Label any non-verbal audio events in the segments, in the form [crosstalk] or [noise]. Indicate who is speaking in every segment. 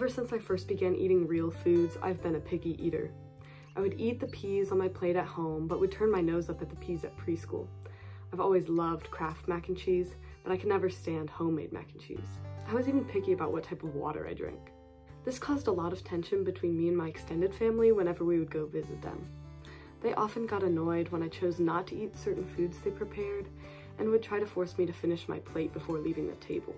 Speaker 1: Ever since I first began eating real foods, I've been a picky eater. I would eat the peas on my plate at home, but would turn my nose up at the peas at preschool. I've always loved Kraft mac and cheese, but I could never stand homemade mac and cheese. I was even picky about what type of water I drank. This caused a lot of tension between me and my extended family whenever we would go visit them. They often got annoyed when I chose not to eat certain foods they prepared and would try to force me to finish my plate before leaving the table.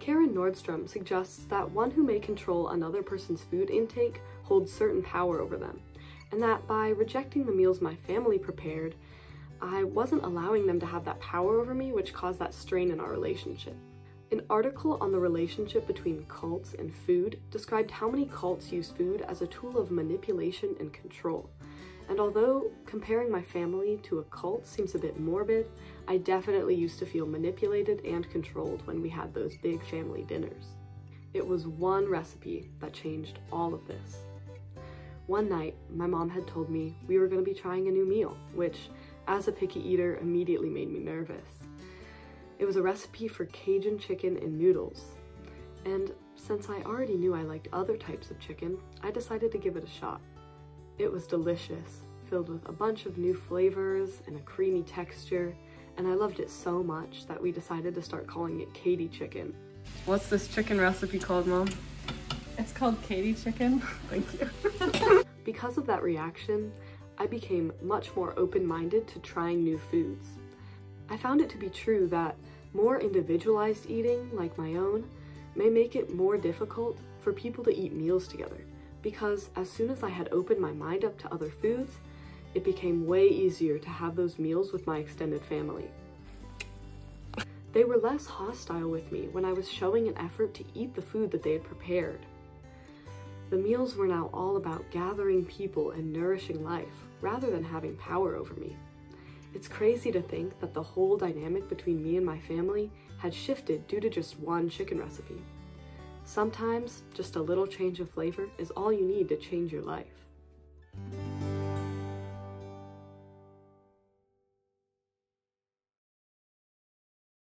Speaker 1: Karen Nordstrom suggests that one who may control another person's food intake holds certain power over them, and that by rejecting the meals my family prepared, I wasn't allowing them to have that power over me, which caused that strain in our relationship. An article on the relationship between cults and food described how many cults use food as a tool of manipulation and control. And although comparing my family to a cult seems a bit morbid, I definitely used to feel manipulated and controlled when we had those big family dinners. It was one recipe that changed all of this. One night, my mom had told me we were going to be trying a new meal, which, as a picky eater, immediately made me nervous. It was a recipe for Cajun chicken and noodles. And since I already knew I liked other types of chicken, I decided to give it a shot. It was delicious, filled with a bunch of new flavors and a creamy texture, and I loved it so much that we decided to start calling it Katie chicken. What's this chicken recipe called, Mom?
Speaker 2: It's called Katie chicken. [laughs]
Speaker 1: Thank you. [laughs] [laughs] because of that reaction, I became much more open-minded to trying new foods. I found it to be true that more individualized eating, like my own, may make it more difficult for people to eat meals together because as soon as I had opened my mind up to other foods, it became way easier to have those meals with my extended family. They were less hostile with me when I was showing an effort to eat the food that they had prepared. The meals were now all about gathering people and nourishing life, rather than having power over me. It's crazy to think that the whole dynamic between me and my family had shifted due to just one chicken recipe. Sometimes just a little change of flavor is all you need to change your life.